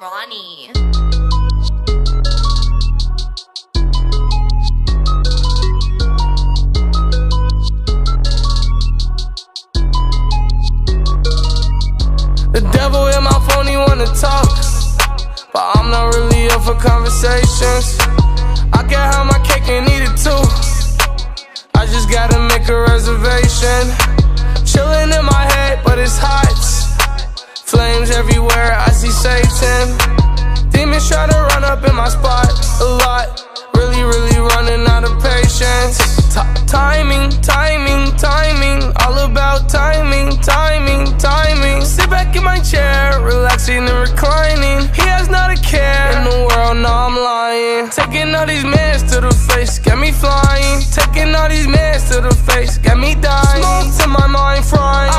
Ronnie. The devil in my phone, he wanna talk. But I'm not really up for conversations. I can have my cake and eat it too. I just gotta make a reservation. Chilling in my head, but it's hot. Flames everywhere, I see Satan. Demons try to run up in my spot a lot. Really, really running out of patience. T timing, timing, timing. All about timing, timing, timing. Sit back in my chair, relaxing and reclining. He has not a care in the world, now I'm lying. Taking all these Xans to the face, got me flying. Taking all these Xans to the face, got me dying. Smoke to my mind frying.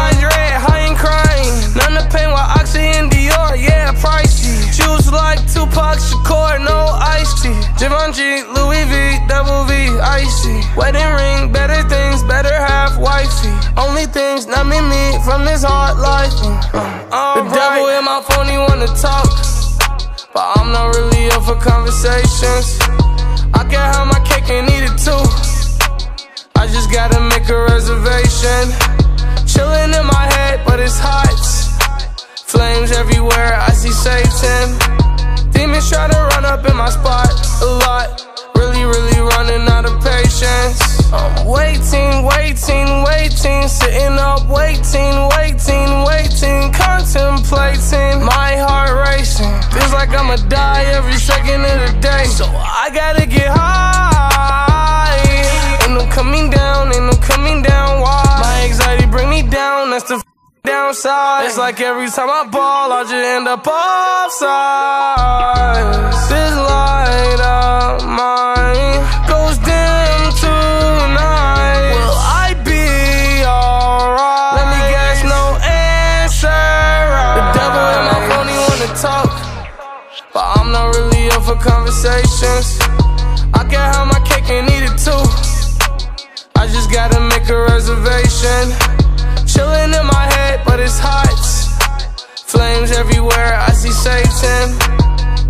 Louis V, double V, icy. Wedding ring, better things, better half wifey. Only things numbing me from this hard life. Uh, the devil in my phone, he wanna talk. But I'm not really up for conversations. I can have my cake and eat it too. I just gotta make a reservation. Chilling in my head, but it's hot. Flames everywhere, I see Satan. Demons try to run up in my spot Really, really running out of patience. I'm waiting, waiting, waiting. Sitting up, waiting, waiting, waiting. Contemplating, my heart racing. Feels like I'ma die every second of the day. So I gotta get high. Ain't no coming down, ain't no coming down. Why? My anxiety bring me down, that's the downside. It's like every time I ball, I just end up offside. Conversations. I can have my cake and eat it too. I just gotta make a reservation. Chilling in my head, but it's hot. Flames everywhere, I see Satan.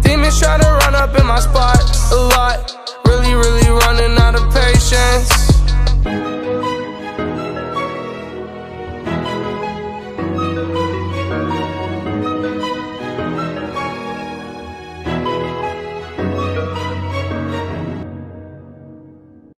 Demons try to run up in my spot a lot.